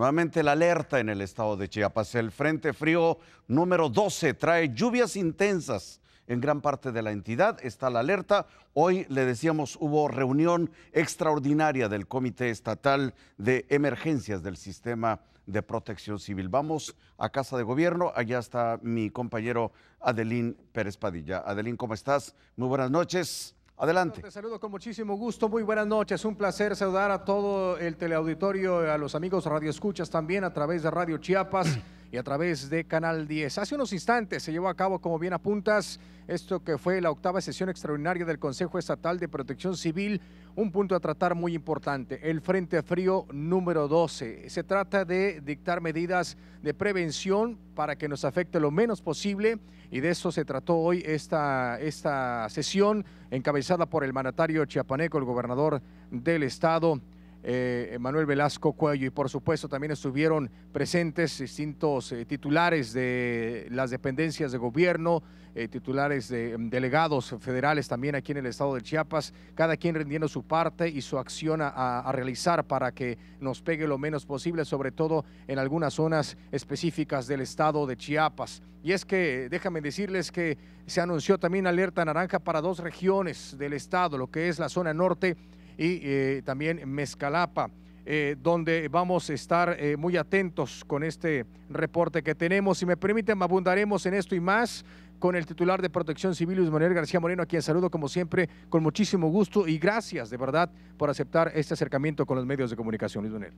Nuevamente la alerta en el estado de Chiapas. El Frente Frío número 12 trae lluvias intensas en gran parte de la entidad. Está la alerta. Hoy le decíamos hubo reunión extraordinaria del Comité Estatal de Emergencias del Sistema de Protección Civil. Vamos a Casa de Gobierno. Allá está mi compañero Adelín Pérez Padilla. Adelín, ¿cómo estás? Muy buenas noches. Adelante. Te saludo con muchísimo gusto. Muy buenas noches. Un placer saludar a todo el teleauditorio, a los amigos radioescuchas también a través de Radio Chiapas y a través de Canal 10. Hace unos instantes se llevó a cabo, como bien apuntas, esto que fue la octava sesión extraordinaria del Consejo Estatal de Protección Civil, un punto a tratar muy importante, el Frente Frío número 12. Se trata de dictar medidas de prevención para que nos afecte lo menos posible y de eso se trató hoy esta, esta sesión encabezada por el mandatario chiapaneco, el gobernador del estado. Eh, Manuel Velasco Cuello y por supuesto también estuvieron presentes distintos eh, titulares de las dependencias de gobierno, eh, titulares de mm, delegados federales también aquí en el estado de Chiapas, cada quien rindiendo su parte y su acción a, a realizar para que nos pegue lo menos posible, sobre todo en algunas zonas específicas del estado de Chiapas. Y es que déjame decirles que se anunció también alerta naranja para dos regiones del estado, lo que es la zona norte y eh, también Mezcalapa. Eh, donde vamos a estar eh, muy atentos con este reporte que tenemos. Si me permiten, abundaremos en esto y más con el titular de Protección Civil, Luis Manuel García Moreno, a quien saludo como siempre con muchísimo gusto y gracias de verdad por aceptar este acercamiento con los medios de comunicación, Luis Manuel.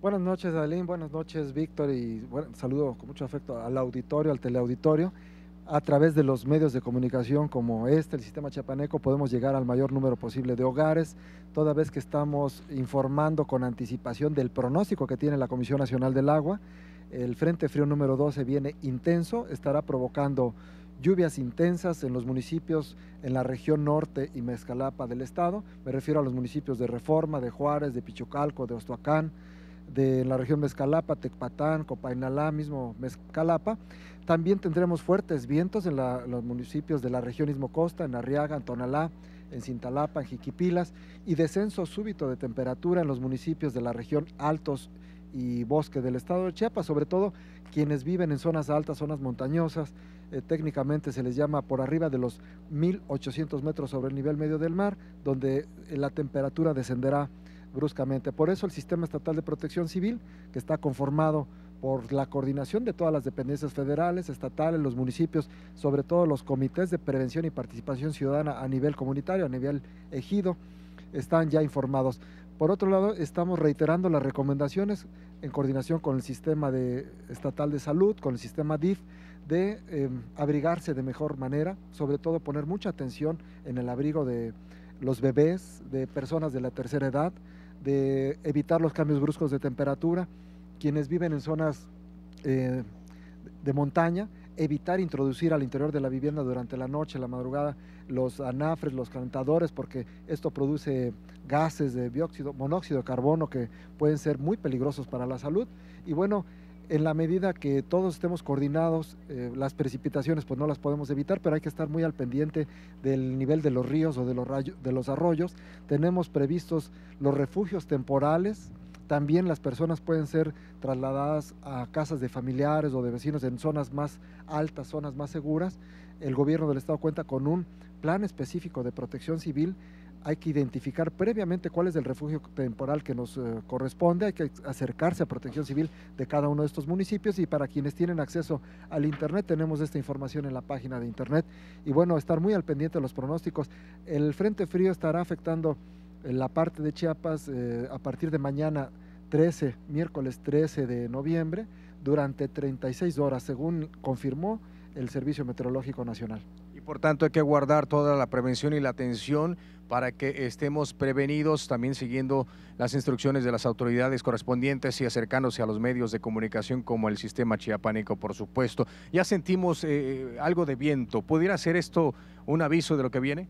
Buenas noches, Adeline, buenas noches, Víctor, y bueno, saludo con mucho afecto al auditorio, al teleauditorio a través de los medios de comunicación como este, el sistema chapaneco, podemos llegar al mayor número posible de hogares, toda vez que estamos informando con anticipación del pronóstico que tiene la Comisión Nacional del Agua. El Frente Frío número 12 viene intenso, estará provocando lluvias intensas en los municipios en la región norte y Mezcalapa del estado. Me refiero a los municipios de Reforma, de Juárez, de Pichucalco, de Ostoacán, de la región Mezcalapa, Tecpatán, Copainalá, mismo Mezcalapa. También tendremos fuertes vientos en los municipios de la región Istmo Costa, en Arriaga, en Tonalá, en Cintalapa, en Jiquipilas, y descenso súbito de temperatura en los municipios de la región Altos y Bosque del estado de Chiapas, sobre todo quienes viven en zonas altas, zonas montañosas, eh, técnicamente se les llama por arriba de los 1800 metros sobre el nivel medio del mar, donde la temperatura descenderá bruscamente. Por eso el Sistema Estatal de Protección Civil, que está conformado por la coordinación de todas las dependencias federales, estatales, los municipios, sobre todo los comités de prevención y participación ciudadana a nivel comunitario, a nivel ejido, están ya informados. Por otro lado, estamos reiterando las recomendaciones en coordinación con el sistema de, estatal de salud, con el sistema DIF, de eh, abrigarse de mejor manera, sobre todo poner mucha atención en el abrigo de los bebés, de personas de la tercera edad, de evitar los cambios bruscos de temperatura, quienes viven en zonas eh, de montaña, evitar introducir al interior de la vivienda durante la noche, la madrugada, los anafres, los calentadores, porque esto produce gases de dióxido, monóxido de carbono que pueden ser muy peligrosos para la salud. Y bueno, en la medida que todos estemos coordinados, eh, las precipitaciones pues no las podemos evitar, pero hay que estar muy al pendiente del nivel de los ríos o de los, de los arroyos. Tenemos previstos los refugios temporales, también las personas pueden ser trasladadas a casas de familiares o de vecinos en zonas más altas, zonas más seguras. El gobierno del estado cuenta con un plan específico de protección civil hay que identificar previamente cuál es el refugio temporal que nos eh, corresponde, hay que acercarse a protección civil de cada uno de estos municipios y para quienes tienen acceso al Internet tenemos esta información en la página de Internet y bueno, estar muy al pendiente de los pronósticos. El Frente Frío estará afectando la parte de Chiapas eh, a partir de mañana 13, miércoles 13 de noviembre, durante 36 horas, según confirmó el Servicio Meteorológico Nacional por tanto hay que guardar toda la prevención y la atención para que estemos prevenidos, también siguiendo las instrucciones de las autoridades correspondientes y acercándose a los medios de comunicación como el sistema chiapánico, por supuesto. Ya sentimos eh, algo de viento. ¿Pudiera ser esto un aviso de lo que viene?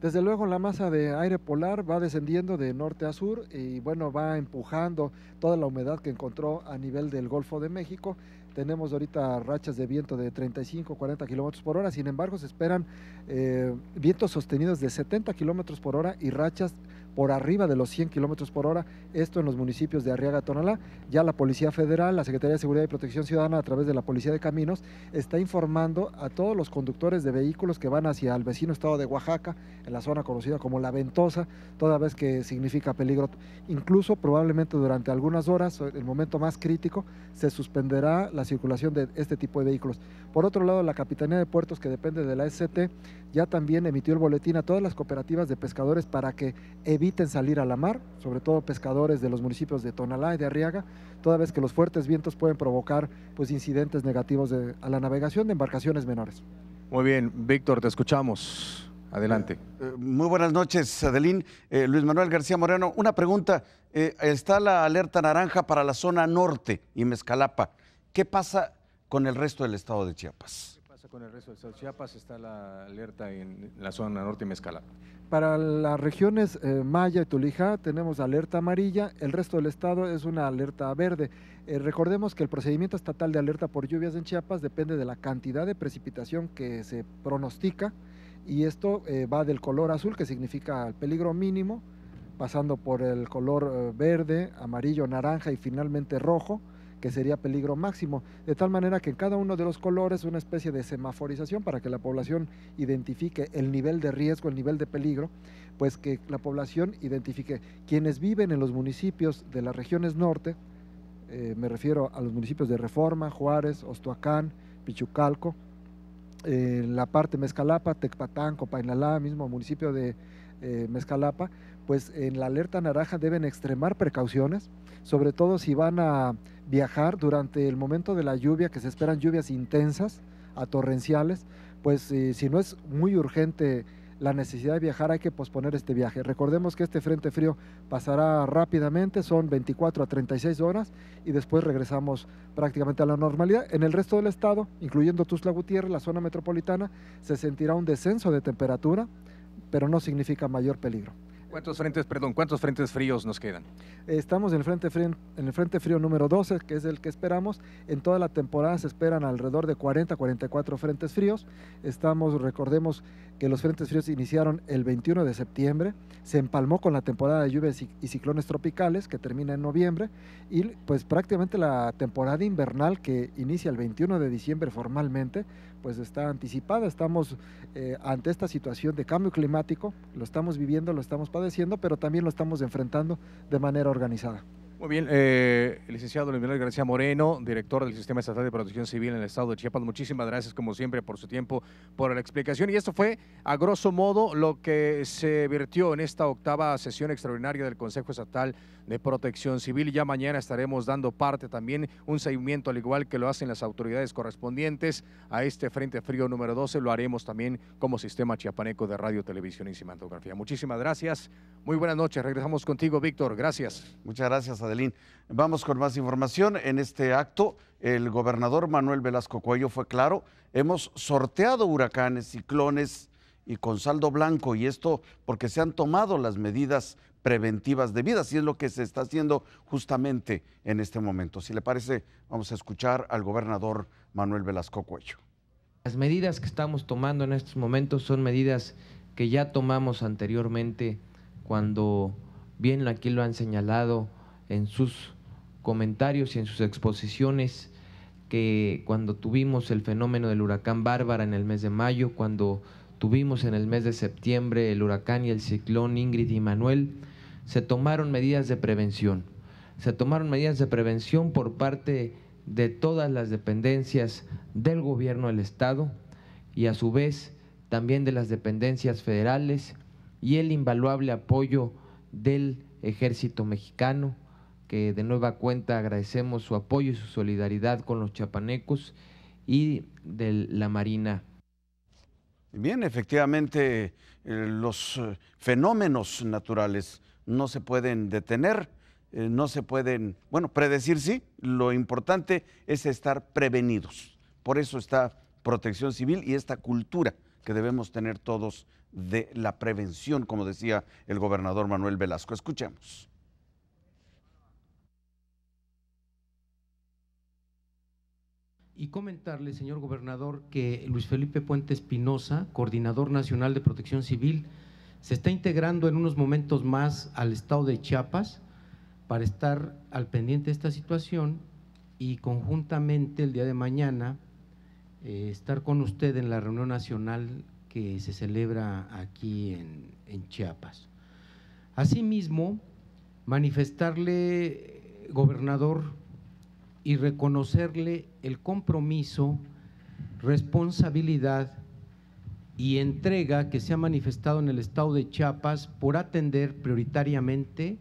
Desde luego la masa de aire polar va descendiendo de norte a sur y bueno, va empujando toda la humedad que encontró a nivel del Golfo de México tenemos ahorita rachas de viento de 35, 40 kilómetros por hora. Sin embargo, se esperan eh, vientos sostenidos de 70 kilómetros por hora y rachas por arriba de los 100 kilómetros por hora, esto en los municipios de Arriaga, Tonalá. Ya la Policía Federal, la Secretaría de Seguridad y Protección Ciudadana, a través de la Policía de Caminos, está informando a todos los conductores de vehículos que van hacia el vecino estado de Oaxaca, en la zona conocida como La Ventosa, toda vez que significa peligro. Incluso probablemente durante algunas horas, el momento más crítico, se suspenderá la circulación de este tipo de vehículos. Por otro lado, la Capitanía de Puertos, que depende de la SCT, ya también emitió el boletín a todas las cooperativas de pescadores para que eviten salir a la mar, sobre todo pescadores de los municipios de Tonalá y de Arriaga, toda vez que los fuertes vientos pueden provocar pues, incidentes negativos a la navegación de embarcaciones menores. Muy bien, Víctor, te escuchamos. Adelante. Eh, eh, muy buenas noches, Adelín. Eh, Luis Manuel García Moreno, una pregunta. está la alerta naranja para la zona norte y Mezcalapa. ¿Qué pasa con el resto del estado de Chiapas? ¿Qué pasa con el resto de Chiapas? Está la alerta en la zona norte y Mezcalapa. Para las regiones eh, Maya y Tulija tenemos alerta amarilla, el resto del estado es una alerta verde. Eh, recordemos que el procedimiento estatal de alerta por lluvias en Chiapas depende de la cantidad de precipitación que se pronostica y esto eh, va del color azul, que significa el peligro mínimo, pasando por el color verde, amarillo, naranja y finalmente rojo que sería peligro máximo, de tal manera que en cada uno de los colores una especie de semaforización para que la población identifique el nivel de riesgo, el nivel de peligro, pues que la población identifique quienes viven en los municipios de las regiones norte, eh, me refiero a los municipios de Reforma, Juárez, Ostoacán, Pichucalco, en la parte Mezcalapa, Tecpatán, Copainalá, mismo municipio de eh, Mezcalapa, pues en la alerta naranja deben extremar precauciones, sobre todo si van a viajar durante el momento de la lluvia, que se esperan lluvias intensas a torrenciales, pues eh, si no es muy urgente la necesidad de viajar, hay que posponer este viaje. Recordemos que este frente frío pasará rápidamente, son 24 a 36 horas y después regresamos prácticamente a la normalidad. En el resto del estado, incluyendo Tuzla Gutiérrez, la zona metropolitana, se sentirá un descenso de temperatura, pero no significa mayor peligro. ¿Cuántos frentes, perdón, cuántos frentes fríos nos quedan? Estamos en el frente frío, número 12, que es el que esperamos. En toda la temporada se esperan alrededor de 40, 44 frentes fríos. Estamos, recordemos que los frentes fríos iniciaron el 21 de septiembre, se empalmó con la temporada de lluvias y ciclones tropicales que termina en noviembre y pues prácticamente la temporada invernal que inicia el 21 de diciembre formalmente, pues está anticipada. Estamos eh, ante esta situación de cambio climático, lo estamos viviendo, lo estamos padeciendo, pero también lo estamos enfrentando de manera organizada. Muy bien, eh, licenciado Luis García Moreno, director del Sistema Estatal de Protección Civil en el Estado de Chiapas, muchísimas gracias como siempre por su tiempo, por la explicación. Y esto fue, a grosso modo, lo que se vertió en esta octava sesión extraordinaria del Consejo Estatal de Protección Civil. Ya mañana estaremos dando parte también, un seguimiento al igual que lo hacen las autoridades correspondientes a este Frente Frío número 12, lo haremos también como Sistema Chiapaneco de Radio, Televisión y Cinematografía. Muchísimas gracias, muy buenas noches, regresamos contigo, Víctor, gracias. Muchas gracias. Adelín. Vamos con más información. En este acto, el gobernador Manuel Velasco Cuello fue claro, hemos sorteado huracanes, ciclones y con saldo blanco, y esto porque se han tomado las medidas preventivas debidas, y es lo que se está haciendo justamente en este momento. Si le parece, vamos a escuchar al gobernador Manuel Velasco Cuello. Las medidas que estamos tomando en estos momentos son medidas que ya tomamos anteriormente cuando, bien aquí lo han señalado, en sus comentarios y en sus exposiciones que cuando tuvimos el fenómeno del huracán Bárbara en el mes de mayo, cuando tuvimos en el mes de septiembre el huracán y el ciclón Ingrid y Manuel, se tomaron medidas de prevención. Se tomaron medidas de prevención por parte de todas las dependencias del gobierno del Estado y a su vez también de las dependencias federales y el invaluable apoyo del ejército mexicano, que de nueva cuenta agradecemos su apoyo y su solidaridad con los chapanecos y de la Marina. Bien, efectivamente, eh, los eh, fenómenos naturales no se pueden detener, eh, no se pueden, bueno, predecir sí, lo importante es estar prevenidos. Por eso está protección civil y esta cultura que debemos tener todos de la prevención, como decía el gobernador Manuel Velasco. Escuchemos. Y comentarle, señor gobernador, que Luis Felipe Puente Espinosa, coordinador nacional de protección civil, se está integrando en unos momentos más al estado de Chiapas para estar al pendiente de esta situación y conjuntamente el día de mañana eh, estar con usted en la reunión nacional que se celebra aquí en, en Chiapas. Asimismo, manifestarle, gobernador, y reconocerle el compromiso, responsabilidad y entrega que se ha manifestado en el estado de Chiapas por atender prioritariamente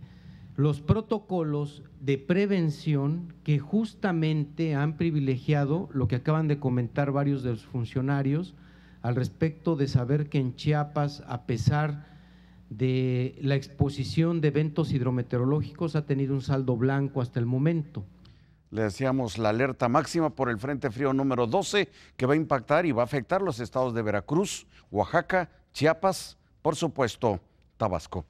los protocolos de prevención que justamente han privilegiado lo que acaban de comentar varios de los funcionarios al respecto de saber que en Chiapas, a pesar de la exposición de eventos hidrometeorológicos, ha tenido un saldo blanco hasta el momento. Le decíamos la alerta máxima por el Frente Frío número 12 que va a impactar y va a afectar los estados de Veracruz, Oaxaca, Chiapas, por supuesto, Tabasco.